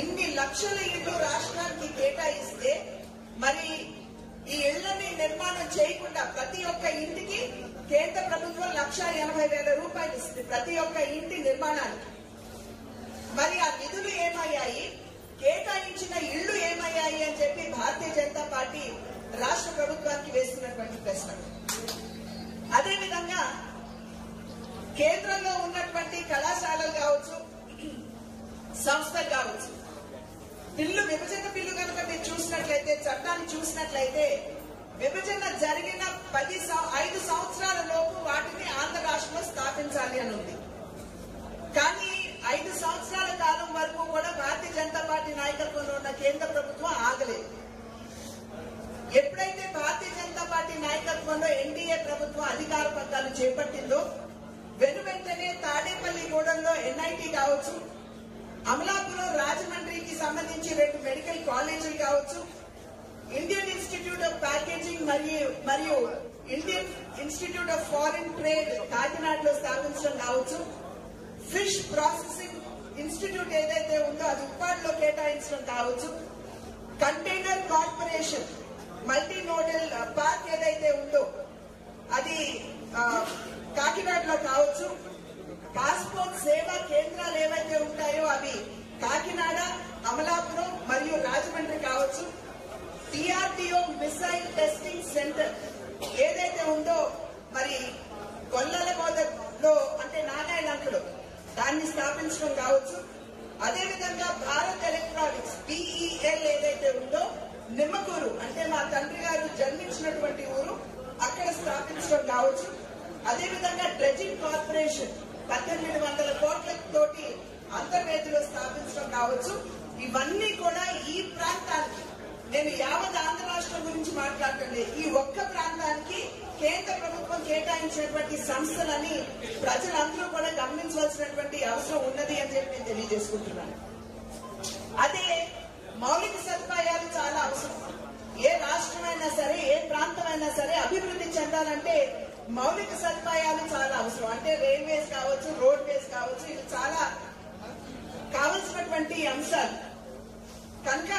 ఇన్ని లక్షల ఇళ్ళు రాష్ట్రానికి కేటాయిస్తే మరి ఈ ఇళ్ళని నిర్మాణం చేయకుండా ప్రతి ఒక్క ఇంటికి కేంద్ర ప్రభుత్వం లక్ష ఎనభై వేల రూపాయలు ఇస్తుంది ప్రతి ఒక్క ఇంటి నిర్మాణానికి. మరి ఆ నిధులు ఏమయ్యాయి? కేటాయించిన ఇళ్ళు ఏమయ్యాయి అని చెప్పి భారతీయ జనతా పార్టీ రాష్ట్ర ప్రభుత్వానికి వేస్తున్నటువంటి ప్రశ్న. అదేవిధంగా కేంద్రంలో ఉన్నటువంటి కళాశాలలు కావచ్చు సంస్థలు కావచ్చు బిల్లు విభజన బిల్లు కనుక మీరు చూసినట్లయితే చట్టాన్ని చూసినట్లయితే విభజన జరిగిన పది ఐదు సంవత్సరాల లోపు వాటిని ఆంధ్ర రాష్ట్రంలో స్థాపించాలి అని ఉంది. కానీ ఐదు సంవత్సరాల కాలం వరకు కూడా భారతీయ జనతా పార్టీ నాయకత్వంలో ఉన్న కేంద్ర ప్రభుత్వం ఆగలేదు. ఎప్పుడైతే భారతీయ జనతా పార్టీ నాయకత్వంలో ఎన్డీఏ ప్రభుత్వం అధికార పత్రాలు చేపట్టిందో వెను వెంటనే తాడేపల్లిగూడెంలో ఎన్ఐటి కావచ్చు అమలా సంబంధించి రెండు మెడికల్ కాలేజీలు కావచ్చు ఇండియన్ ఇన్స్టిట్యూట్ ఆఫ్ ప్యాకేజింగ్ మరియు మరియు Indian institute of foreign trade కాకినాడలో స్థాపించడం కావచ్చు. ఫిష్ ప్రాసెసింగ్ ఇన్స్టిట్యూట్ ఏదైతే ఉందో అది ఉప్పాడులో కేటాయించడం కావచ్చు. Container corporation multi nodal park ఏదైతే ఉందో అది కాకినాడలో కావచ్చు. పాస్పోర్ట్ సేవా కేంద్రాలు ఏవైతే ఉంటాయో అవి కాకినాడ మరియు కావచ్చు. డిఆర్డిఓ మిసైల్ టెస్టింగ్ సెంటర్ ఏదైతే ఉందో మరి గొల్లలగోదలో అంటే నాగాయలంకలో దాన్ని స్థాపించడం కావచ్చు. అదేవిధంగా భారత్ ఎలక్ట్రానిక్స్ బిఈఎల్ ఏదైతే ఉందో నిమ్మకూరు అంటే మా తండ్రి గారు జన్మించినటువంటి ఊరు అక్కడ స్థాపించడం కావచ్చు. అదేవిధంగా డ్రెజింగ్ కార్పొరేషన్ పద్దెనిమిది వందల కోట్ల తోటి అంతర్వేదిలో స్థాపించడం కావచ్చు. ఇవన్నీ కూడా నేను యావత్ ఆంధ్ర రాష్ట్రం గురించి మాట్లాడుతుంది ఈ ఒక్క ప్రాంతానికి కేంద్ర ప్రభుత్వం కేటాయించినటువంటి సంస్థలని ప్రజలందరూ కూడా గమనించవలసినటువంటి అవసరం ఉన్నది అని చెప్పి నేను తెలియజేసుకుంటున్నాను. అదే మౌలిక సదుపాయాలు చాలా అవసరం. ఏ రాష్ట్రమైనా సరే ఏ ప్రాంతమైనా సరే అభివృద్ధి చెందాలంటే మౌలిక సదుపాయాలు చాలా అవసరం. అంటే రైల్వేస్ కావచ్చు రోడ్వేస్ కావచ్చు ఇవి చాలా కావలసినటువంటి అంశాలు. కనుక